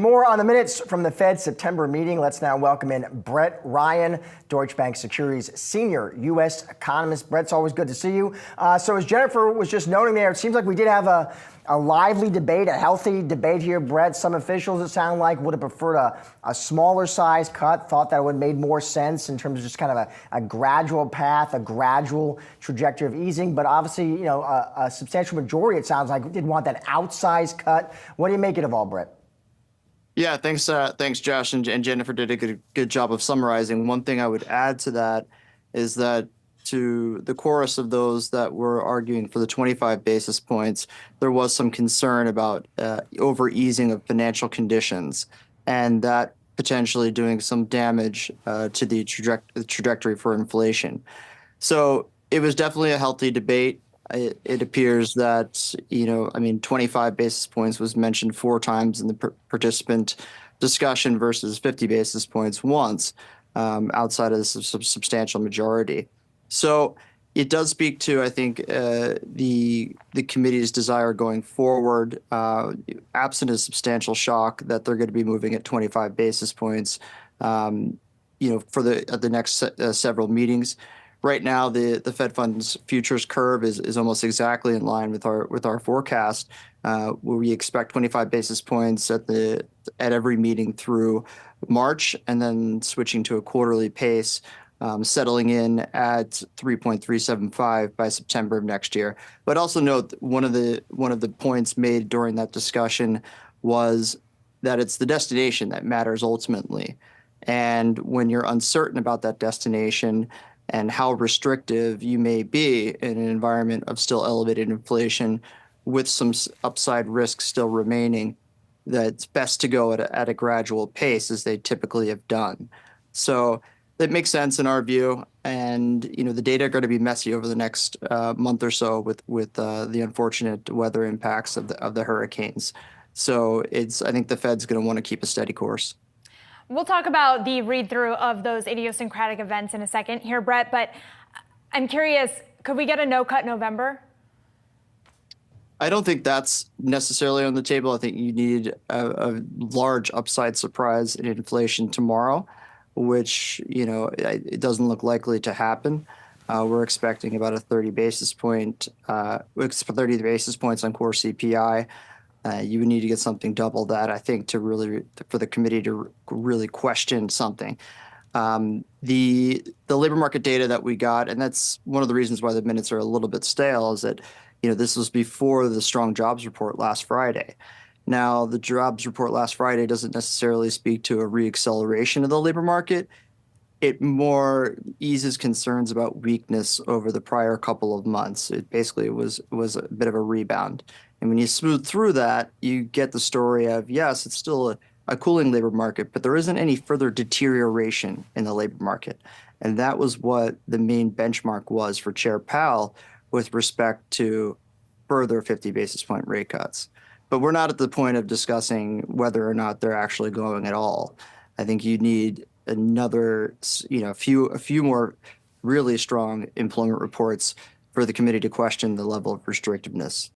More on the minutes from the Fed September meeting. Let's now welcome in Brett Ryan, Deutsche Bank Securities senior U.S. economist. Brett, it's always good to see you. Uh, so, as Jennifer was just noting there, it seems like we did have a, a lively debate, a healthy debate here, Brett. Some officials, it sounded like, would have preferred a, a smaller size cut, thought that would have made more sense in terms of just kind of a, a gradual path, a gradual trajectory of easing. But obviously, you know, a, a substantial majority, it sounds like, did want that outsized cut. What do you make it of all, Brett? Yeah, thanks, uh, thanks, Josh and, and Jennifer did a good good job of summarizing. One thing I would add to that is that to the chorus of those that were arguing for the 25 basis points, there was some concern about uh, over easing of financial conditions, and that potentially doing some damage uh, to the traje- trajectory for inflation. So it was definitely a healthy debate it, it, appears that you know, I mean, 25 basis points was mentioned four times in the per- participant discussion versus 50 basis points once, um, outside of the sub- substantial majority. So it does speak to, I think, uh, the the committee's desire going forward, uh, absent a substantial shock, that they're going to be moving at 25 basis points, um, you know, for the the next uh, several meetings right now the the Fed funds futures curve is, is almost exactly in line with our with our forecast, uh, where we expect 25 basis points at the at every meeting through March, and then switching to a quarterly pace, um, settling in at 3.375 by September of next year. But also note one of the one of the points made during that discussion was that it's the destination that matters ultimately. And when you're uncertain about that destination, and how restrictive you may be in an environment of still elevated inflation with some upside risk still remaining that it's best to go at a, at a gradual pace as they typically have done. So that makes sense in our view and you know the data are going to be messy over the next uh, month or so with with uh, the unfortunate weather impacts of the of the hurricanes. So it's i think the fed's going to want to keep a steady course We'll talk about the read through of those idiosyncratic events in a second here, Brett, but I'm curious could we get a no cut November? I don't think that's necessarily on the table. I think you need a, a large upside surprise in inflation tomorrow, which, you know, it doesn't look likely to happen. Uh, we're expecting about a 30 basis point, uh, 30 basis points on core CPI. Uh, you would need to get something double that, I think, to really for the committee to really question something. Um, the the labor market data that we got, and that's one of the reasons why the minutes are a little bit stale, is that you know this was before the strong jobs report last Friday. Now, the jobs report last Friday doesn't necessarily speak to a reacceleration of the labor market. It more eases concerns about weakness over the prior couple of months. It basically was was a bit of a rebound. And when you smooth through that, you get the story of yes, it's still a, a cooling labor market, but there isn't any further deterioration in the labor market. And that was what the main benchmark was for Chair Powell with respect to further 50 basis point rate cuts. But we're not at the point of discussing whether or not they're actually going at all. I think you need another, you know, a few a few more really strong employment reports for the committee to question the level of restrictiveness.